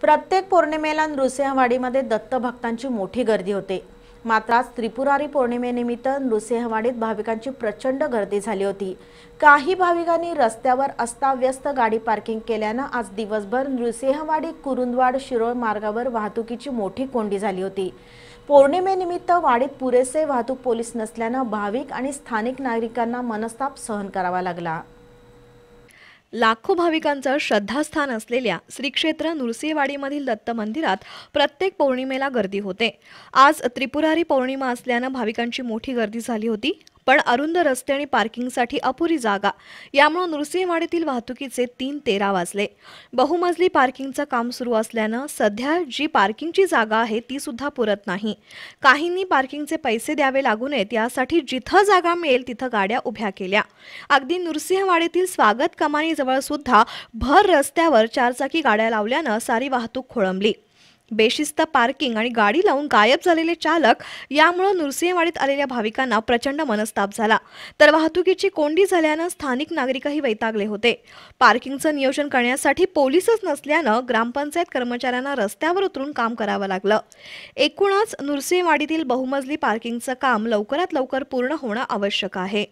प्रत्येक पौर्णिमेला नृसिंहवाडीमध्ये दत्तभक्तांची मोठी गर्दी होते. मात्र आज त्रिपुरारी पौर्णिमेनिमित्त नृसिंहवाडीत भाविकांची प्रचंड गर्दी झाली होती. काही भाविकांनी रस्त्यावर अस्ताव्यस्त गाडी पार्किंग केल्यानं आज दिवसभर नृसिंहवाडी कुरुंदवाड शिरोळ मार्गावर वाहतुकीची मोठी कोंडी झाली होती. पौर्णिमेनिमित्त वाडीत पुरेसे वाहतूक पोलीस नसल्यानं भाविक आणि स्थानिक नागरिकांना मनस्ताप सहन करावा लागला. लाखो भाविकांचं श्रद्धास्थान असलेल्या श्री क्षेत्र नृसिंहवाडीमधील दत्त मंदिरात प्रत्येक पौर्णिमेला गर्दी होते. आज त्रिपुरारी पौर्णिमा असल्यानं भाविकांची मोठी गर्दी झाली होती. पण अरुंद रस्ते आणि पार्किंगसाठी अपुरी जागा. यामुळे नृसिंहवाडीतील वाहतुकीचे तीन तेरा वाजले. बहुमजली पार्किंगचं काम सुरू असल्यानं सध्या जी पार्किंगची जागा आहे ती सुद्धा पुरत नाही. काहींनी पार्किंगचे पैसे द्यावे लागू नयेत यासाठी जिथं जागा मिळेल तिथं गाड्या उभ्या केल्या. अगदी नृसिंहवाडीतील स्वागत कमानीजवळ सुद्धा भर रस्त्यावर चारचाकी गाड्या लावल्यानं सारी वाहतूक खोळंबली. बेशिस्त पार्किंग आणि गाडी लावून गायब झालेले चालक यामुळे नृसिंहवाडीत आलेल्या भाविकांना प्रचंड मनस्ताप झाला. तर वाहतुकीची कोंडी झाल्यानं स्थानिक नागरिकही वैतागले होते. पार्किंगचं नियोजन करण्यासाठी पोलीसच नसल्यानं ग्रामपंचायत कर्मचाऱ्यांना रस्त्यावर उतरून काम करावं लागलं. एकूणच नृसिंहवाडीतील बहुमजली पार्किंगचं काम लवकरात लवकर पूर्ण होणं आवश्यक आहे.